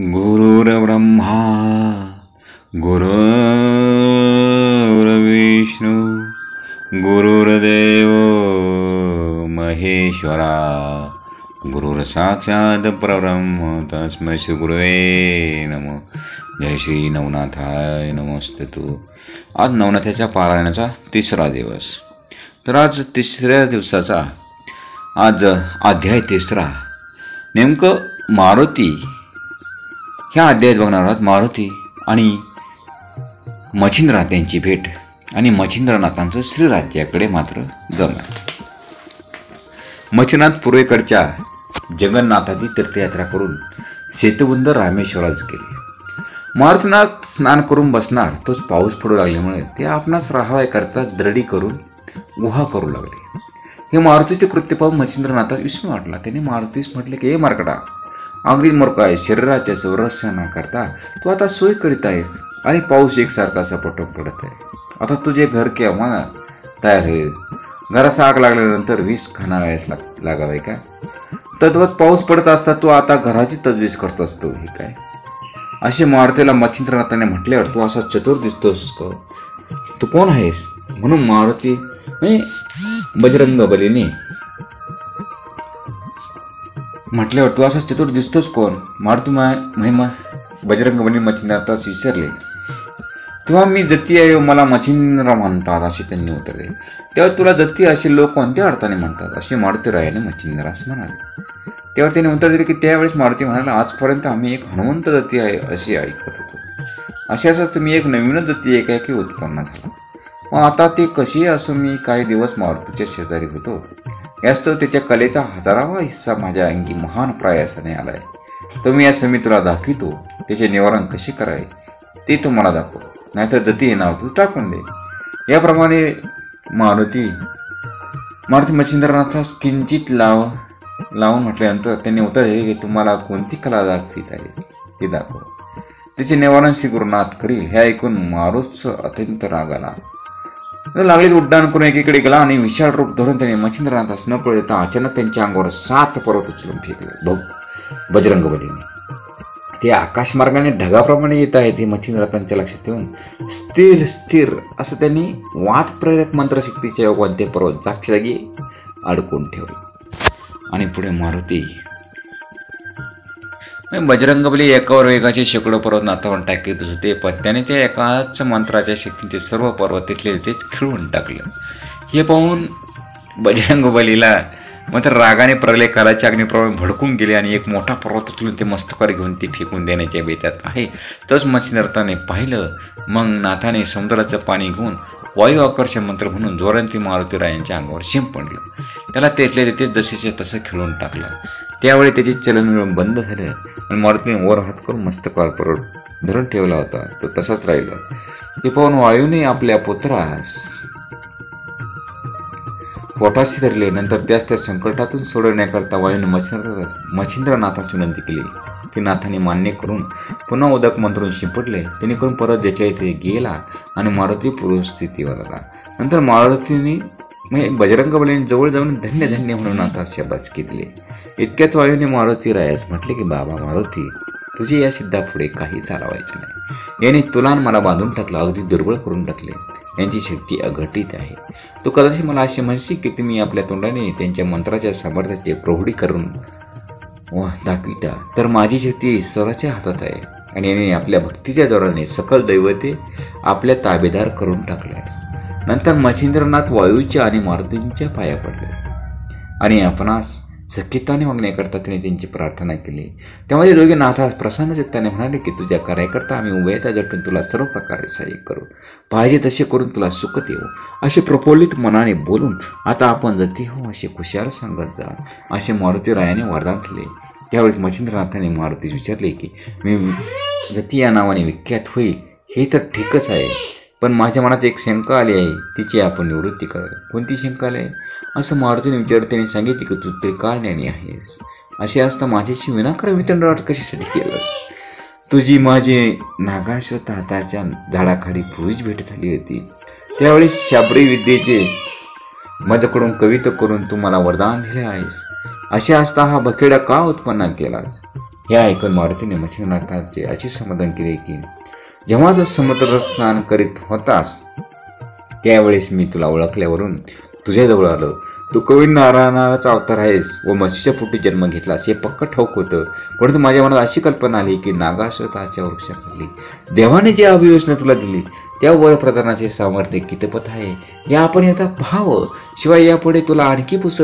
गुरुर्ब्रह्मा गुरुर्विष्णू गुरुर्देव महेश्वरा गुरुर साक्षात परब्रह्म तस्मै श्री गुरुवे नम जय श्री नवनाथाय नमस्ते. तू आज नवनाथाच्या पारायणाचा तिसरा दिवस. तर आज तिसऱ्या दिवसाचा आज अध्याय तिसरा. नेमकं मारुती ह्या अध्यायात बघणार आहोत मारुती आणि मच्छिंद्रनाथ यांची भेट आणि मच्छिंद्रनाथांचं श्रीराज्याकडे मात्र गमन. मच्छिनाथ पूर्वेकडच्या जगन्नाथाची तीर्थयात्रा करून सेतुबंद रामेश्वराज गेले. मारुतीनाथ स्नान करून बसणार तोच पाऊस पडू लागल्यामुळे ते आपणास राहाव्याकरता दरडी करून गुहा करू लागले. हे मारुतीचे कृत्य पाहून मच्छिंद्रनाथास विस्मय वाटला. त्याने मारुतीस म्हटले की हे मार्कडा अगदी मूर्ख आहे शरीराच्या संरक्षणाकरता तू आता सोय करीत आहेस आणि पाऊस एकसारखा सपटून पडत आहे. आता तुझे घर केव्हा तयार होईल. घरास आग लागल्यानंतर वीस खाणावयास लाग लागावे का? तद्वत पाऊस पडत असता तू आता घराची तजवीज करत असतो हे काय असे मारुतीला मच्छिंद्रनाथाने म्हटल्यावर तू असा चतुर दिसतोस का? तू कोण आहेस? म्हणून मारुती बजरंग बलीने म्हटल्यावर तू असा चतुर दिसतोस कोण? मारुती महिमा. बजरंग बली मच्छिंद्रनाथास विसरले. तेव्हा मी जती आहे मला मच्छिंद्र म्हणतात असे त्यांनी उत्तर. दिले तेव्हा तुला जती असे लोक कोणत्या अर्थाने म्हणतात? असे मारुती रायाने मच्छिंद्रास म्हणाले. तेव्हा त्याने उत्तर दिले की त्यावेळेस मारुती म्हणाला आजपर्यंत आम्ही एक हनुमंत जती आहे असे ऐकत होतो. असे असं तुम्ही एक नवीनच दत्ती आहे की उत्पन्न झाला. मग आता ते कशी असं मी काही दिवस मारुतीच्या शेजारी होतो. यास्तव त्याच्या कलेचा हजारावा हिस्सा माझ्या अंगी महान प्रयासाने आलाय. तो मी या समितीला दाखवितो त्याचे निवारण कसे करावे ते तू मला दाखव नाहीतर दती हे नाव तू टाकून दे. याप्रमाणे मारुती मारुती मच्छिंद्रनाथास किंचित लाव लावून म्हटल्यानंतर त्यांनी उत्तर दिले की तुम्हाला कोणती कला दाखवित आहे ते दाखव. त्याचे निवारण श्री गुरुनाथ करील हे ऐकून मारुतचं अत्यंत राग आला. लागलीच उड्डाण करून एकीकडे गेला आणि विशाल रूप धरून त्याने मच्छिंद्रनाथास न पळता अचानक त्यांच्या अंगावर सात पर्वत उचलून फेकले. बघ बजरंग बलीने ते आकाशमार्गाने ढगाप्रमाणे येत आहे ते मच्छिंद्रनाथांच्या लक्षात ठेवून स्थिर स्थिर असं त्यांनी वाद प्रेरक मंत्रशक्तीच्या योगात ते पर्वत जागच्या जागी अडकून ठेवले. आणि पुढे मारुती बजरंगबली एकावर वेगाचे शेकडो पर्वत नाथावर टाकीत होते. पण त्याने त्या एकाच मंत्राच्या शक्तीने ते सर्व पर्वत तिथले तेच खिळून टाकलं. हे पाहून बजरंगबलीला मात्र रागाने प्रलय कालाच्या अग्निप्रमाणे भडकून गेले आणि एक मोठा पर्वत उचलून ते मस्तकार घेऊन ते फेकून देण्याच्या बेतात आहे. तोच मच्छिंद्रताने पाहिलं. मग नाथाने समुद्राचं पाणी घेऊन वायू आकर्षण मंत्र म्हणून जोरंती मारुतीरायांच्या अंगावर शिंपडलं. त्याला तेथले तेच जसेचे तसं खेळून टाकलं. त्यावेळी त्याचे चलन मिळून बंद झालं. आणि मारुतीने वर हात करून मस्तकार परत धरून ठेवला होता. तो तसाच राहिला. ते पाहून वायूने आपल्या पुत्रास पोटाशी धरले. नंतर त्यास त्या संकटातून सोडवण्याकरता वायूने मच्छिंद्र मच्छिंद्रनाथास विनंती केली. की नाथाने मान्य करून पुन्हा उदक मंत्रून शिंपडले. त्यांनी करून परत ज्याच्या इथे गेला आणि मारुती पूर्वस्थितीवर आला. नंतर मारुतीने म्हणजे बजरंग बलीने जवळ जाऊन धन्य धन्य म्हणून आता शबास घेतले. इतक्यात वायूने मारुती रायास म्हटले की बाबा मारुती तुझे या सिद्धा पुढे काही चालवायचे नाही. याने तुला मला बांधून टाकलं अगदी दुर्बळ करून टाकले. यांची शक्ती अघटित आहे. तू कदाचित मला असे म्हणशील की तुम्ही आपल्या तोंडाने त्यांच्या मंत्राच्या सामर्थ्याचे प्रौढी करून वा दाखविता तर माझी शक्ती ईश्वराच्या हातात आहे. आणि याने आपल्या भक्तीच्या जोराने सकल दैवते आपल्या ताबेदार करून टाकले. नंतर मच्छिंद्रनाथ वायूच्या आणि मारुतींच्या पाया पडले. आणि आपणास सखिताने मागण्याकरता तिने त्यांची प्रार्थना केली. त्यामध्ये दोघे नाथास प्रसन्न चित्ताने म्हणाले की तुझ्या कार्याकरता आम्ही उभे त्या तुला सर्व प्रकारे सहाय्य करू. पाहिजे तसे करून तुला सुख देऊ असे प्रफुल्लित मनाने बोलून आता आपण जती हो असे खुशाल सांगत जा असे मारुतीरायाने वरदान केले त्यावेळेस मच्छिंद्रनाथाने मारुतीस विचारले की मी जती या नावाने विख्यात होईल हे तर ठीकच आहे. पण माझ्या मनात एक शंका आली आहे तिची आपण निवृत्ती करावी कोणती शंका आली आहे? असं मारुतीने विचार सांगितले की तू त्रिकाळज्ञानी आहेस. असे असता माझ्याशी विनाकारण वितंडवाट कशासाठी केलंस? तुझी माझी नागाश्वत हाताच्या झाडाखाली पूर्वीच भेट झाली होती. त्यावेळी शाबरी विद्येचे माझ्याकडून कविता करून तू मला वरदान दिले आहेस. असे असता हा बखेडा का उत्पन्न केलास? हे ऐकून मारुतीने मच्छिंद्रनाथाचे असे समाधान केले की जेव्हा तू समुद्र स्नान करीत होतास त्यावेळेस मी तुला ओळखल्यावरून तुझ्याजवळ आलो. तू कवी नारायणाचा अवतार आहेस व मत्स्यपोटी जन्म घेतलास हे पक्क ठाऊक होतं. परंतु माझ्या मनात अशी कल्पना आली की नागाश्वताच्या वृक्षाखाली देवाने जी अभियोजना तुला दिली त्या वरप्रधानाचे सामर्थ्य कितपत आहे या आपण आता पाहावं. शिवाय यापुढे तुला आणखी पुस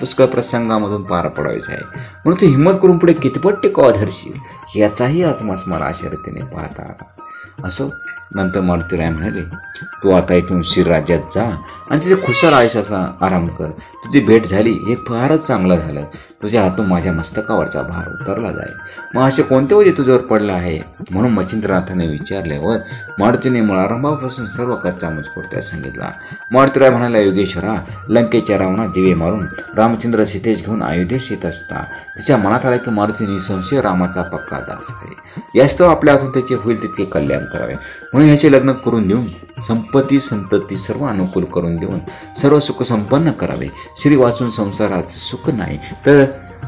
पुष्कळ प्रसंगामधून पार पडायचं आहे. म्हणून तू हिंमत करून पुढे कितपत टिकाव धरशील याचाही आजमास मला आश्चर्यतेने पाहता आला. असो नंतर मारुतीराय म्हणाले तू आता इथून शिरराज्यात जा आणि तिथे खुशाल आयुष्याचा आराम कर. तुझी भेट झाली हे फारच चांगलं झालं. तुझ्या हातून माझ्या मस्तकावरचा भार उतरला जाईल. मग असे कोणते वजे तुझ्यावर पडलं आहे? म्हणून मच्छिंद्रनाथाने विचारल्यावर मारुतीने मुळारंभापासून सर्व कच्चा मजकूर त्यात सांगितला. मारुतीराय म्हणाला योगेश्वरा लंकेच्या रावणात दिवे मारून रामचंद्र सीतेश घेऊन अयोध्येस येत असता. तिच्या मनात आला की मारुती निसंशय रामाचा पक्का दास आहे. यास्तव आपल्या हातून त्याचे होईल तितके कल्याण करावे. म्हणून ह्याचे लग्न करून देऊन संपत्ती संतती सर्व अनुकूल करून देऊन सर्व सुख संपन्न करावे. श्री वाचून संसारात सुख नाही तर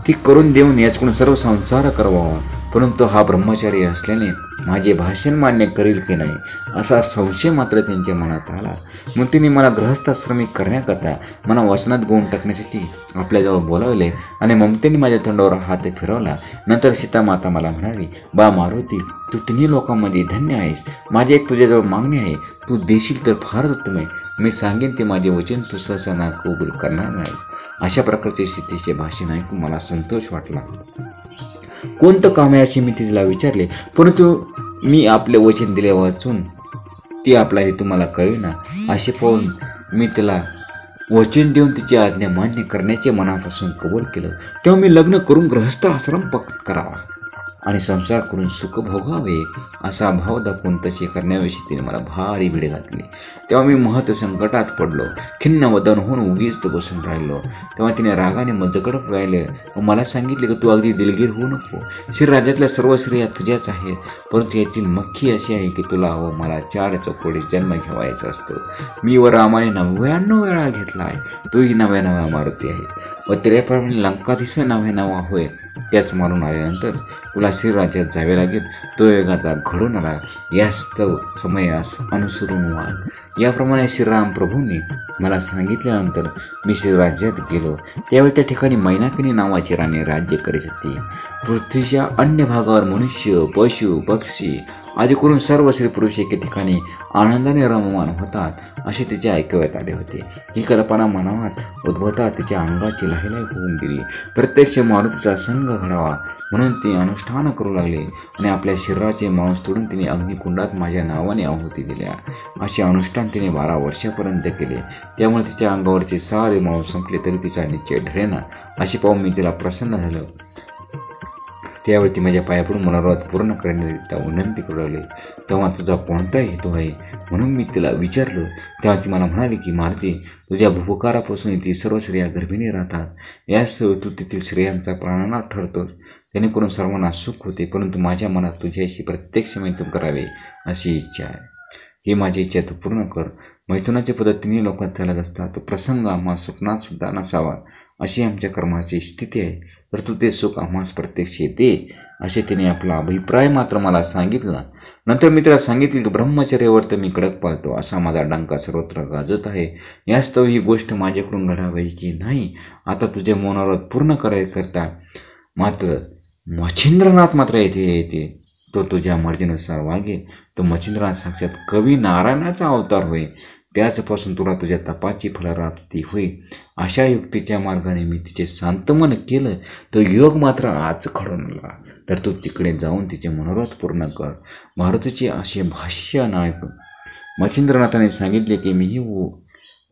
ती करून देऊन याचकडून सर्व संसार करवावा परंतु हा ब्रह्मचारी असल्याने माझे भाषण मान्य करील की नाही असा संशय मात्र त्यांच्या मनात आला. मग तिने मला गृहस्थाश्रमी करण्याकरता मला वचनात गोवून टाकण्यासाठी आपल्याजवळ बोलावले आणि ममतेने माझ्या तोंडावर हात फिरवला. नंतर सीतामाता मला म्हणाली बा मारुती तू तिन्ही लोकांमध्ये धन्य आहेस. माझी एक तुझ्याजवळ मागणी आहे. तू देशील तर फारच उत्तम आहे. मी सांगेन ते माझे वचन तू सहसा ना कबूल करणार नाही. अशा प्रकारचे सीतेचे भाषण ऐकून मला संतोष वाटला. कोणतं काम आहे असे मी तिला विचारले परंतु मी आपले वचन दिले वाचून ती आपला हे तुम्हाला कळेना. असे पाहून मी तिला वचन देऊन तिची आज्ञा मान्य करण्याचे मनापासून कबूल केलं. तेव्हा मी लग्न करून गृहस्थ आश्रम पक्क करावा. आणि संसार करून सुख भोगावे असा भाव दाखवून तसे करण्याविषयी तिने मला भारी भिडे घातली. तेव्हा मी महत संकटात पडलो. खिन्न वदन होऊन उगीच बसून राहिलो. तेव्हा तिने रागाने मजकडत राहिले व मला सांगितले की तू अगदी दिलगीर होऊ नको. श्री राज्यातल्या सर्व स्त्रिया तुझ्याच आहेत. परंतु याची मख्खी अशी आहे की तुला व मला चार चौकोडीत जन्म घेवायचा असतो. मी व रामाने नव्याण्णव वेळा घेतला आहे तोही नव्या नव्या मारुती आहे. व त्याप्रमाणे लंकाधीश नावे नावा होय त्याच मारून आल्यानंतर तुला श्रीराज्यात जावे लागेल. तो योगाचा घडून आला. यास्तव समयास अनुसरून वाद याप्रमाणे श्रीराम प्रभूंनी मला सांगितल्यानंतर मी श्रीराज्यात गेलो. त्यावेळी त्या ठिकाणी मैनाकिनी नावाची राणी राज्य करीत होती. पृथ्वीच्या अन्य भागावर मनुष्य पशु पक्षी आदी करून सर्व स्त्री पुरुष एके ठिकाणी आनंदाने रममान होतात असे तिचे ऐकवत आले होते. ही कल्पना मनावात उद्भवता तिच्या अंगाची लाहिलाई होऊन गेली. प्रत्यक्ष मारुतीचा संघ घडावा म्हणून ते अनुष्ठान करू लागले आणि आपल्या शरीराचे मांस तोडून तिने अग्निकुंडात माझ्या नावाने आहुती दिल्या. असे अनुष्ठान तिने बारा वर्षापर्यंत केले. त्यामुळे तिच्या अंगावरचे सारे मांस संपले तरी तिचा निश्चय ढरेना अशी पाहून मी तिला प्रसन्न झालं. त्यावेळी ती माझ्या पायाकडून मनोरवाद पूर्ण करण्याकरिता विनंती करू लागली. तेव्हा तुझा कोणता हेतू आहे म्हणून मी तिला विचारलं. तेव्हा ती मला म्हणाली की मारती तुझ्या भूपकारापासून ती सर्व स्त्रिया गर्भिणी राहतात. या तू तेथील स्त्रियांचा प्राणनाथ ठरतोस. जेणेकरून सर्वांना सुख होते परंतु माझ्या मनात तुझ्याशी प्रत्यक्ष मैथून करावे अशी इच्छा आहे. ही माझी इच्छा तू पूर्ण कर. मैथुनाची पद्धतीने लोकात चालत असता तो प्रसंग आम्हा स्वप्नात सुद्धा नसावा अशी आमच्या कर्माची स्थिती आहे. तर तू ते सुख आम्हास प्रत्यक्ष येते असे तिने आपला अभिप्राय मात्र मला सांगितला. नंतर मी तिला सांगितले की ब्रह्मचर्यावर तर मी कडक पाळतो असा माझा डंका सर्वत्र गाजत आहे. यास्तव ही गोष्ट माझ्याकडून घडावायची नाही. आता तुझे मनोरथ पूर्ण करायकरता मात्र मच्छिंद्रनाथ मात्र येथे येते. तो तुझ्या मर्जीनुसार वागे तो मच्छिंद्रनाथ साक्षात कवी नारायणाचा अवतार होय त्याचपासून तुला तुझ्या तपाची फलप्राप्ती होईल. अशा युक्तीच्या मार्गाने मी तिचे सांतमन केलं तो योग मात्र आज घडून आला. तर तू तिकडे जाऊन तिचे मनोरथ पूर्ण कर. मारुतीचे असे भाष्य नायक. मच्छिंद्रनाथाने सांगितले की मीही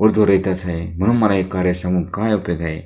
उर्दू रहितच आहे. म्हणून मला एक कार्य सांगून काय उपयोग आहे?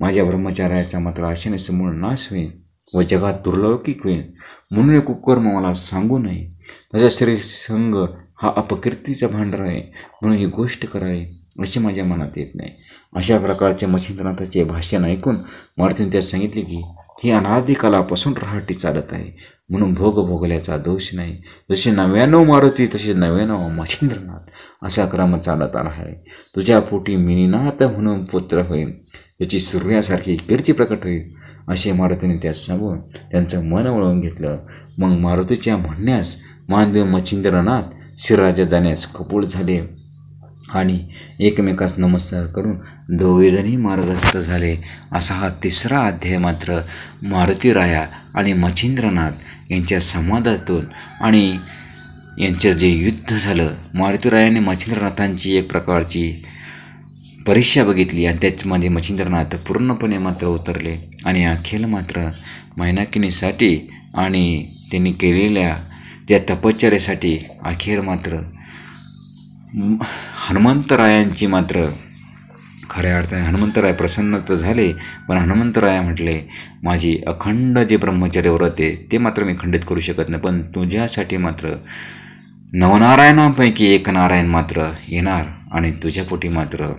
माझ्या ब्रह्मचार्याचा मात्र आशेने समोर नाश होईल. व जगात दुर्लौकिक होईल म्हणून एक कुकर्म मला सांगू नये. माझा श्री संघ हा अपकीर्तीचा भांडार आहे. म्हणून ही गोष्ट करावी असे माझ्या मनात येत नाही. अशा प्रकारचे मच्छिंद्रनाथाचे भाषण ऐकून मारुतीने त्यात सांगितले की ही अनादी कालापासून रहाटी चालत आहे. म्हणून भोग भोगल्याचा दोष नाही. जसे नव्याण्णव मारुती तसे नव्याण्णव मच्छिंद्रनाथ असा क्रम चालत आला आहे. तुझ्या पोटी मिनीनाथ म्हणून पुत्र होईल त्याची सूर्यासारखी कीर्ती प्रकट होईल. असे मारुतीने त्यास सांगून त्यांचं मन वळवून घेतलं. मग मारुतीच्या म्हणण्यास मानदेव मच्छिंद्रनाथ श्रीराजा जाण्यास कपूळ झाले आणि एकमेकास नमस्कार करून दोघेजणी मार्गस्थ झाले. असा हा तिसरा अध्याय मात्र मारुती राया आणि मच्छिंद्रनाथ यांच्या संवादातून आणि यांचं जे युद्ध झालं मारुतीरायाने मच्छिंद्रनाथांची एक प्रकारची परीक्षा बघितली आणि त्याच्यामध्ये मच्छिंद्रनाथ पूर्णपणे मात्र उतरले. आणि अखेर मात्र मैनाकिनीसाठी आणि त्यांनी केलेल्या त्या तपश्चर्यासाठी अखेर मात्र हनुमंतरायांची मात्र खऱ्या अर्थाने हनुमंतराय प्रसन्न तर झाले पण हनुमंतराय म्हटले माझी अखंड जे ब्रह्मचर्य व्रत आहे ते मात्र मी खंडित करू शकत नाही पण तुझ्यासाठी मात्र नवनारायणापैकी एक नारायण मात्र येणार आणि तुझ्या पोटी मात्र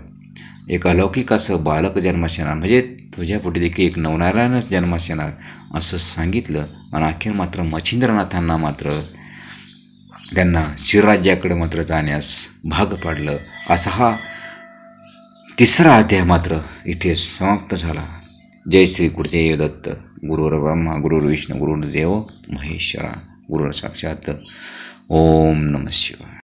एक अलौकिक असं बालक जन्मास येणार म्हणजे तुझ्या पोटी देखील एक नवनारायणच जन्मास येणार असं सांगितलं. आणि अखेर मात्र मच्छिंद्रनाथांना मात्र त्यांना शिवराज्याकडे मात्र जाण्यास भाग पाडलं. असा हा तिसरा अध्याय मात्र इथे समाप्त झाला. जय श्री गुरुदेव दत्त. गुरुर ब्रह्मा गुरुर विष्णू गुरुर्देव महेश्वरा. गुरुर साक्षात. ओम नम शिवाय.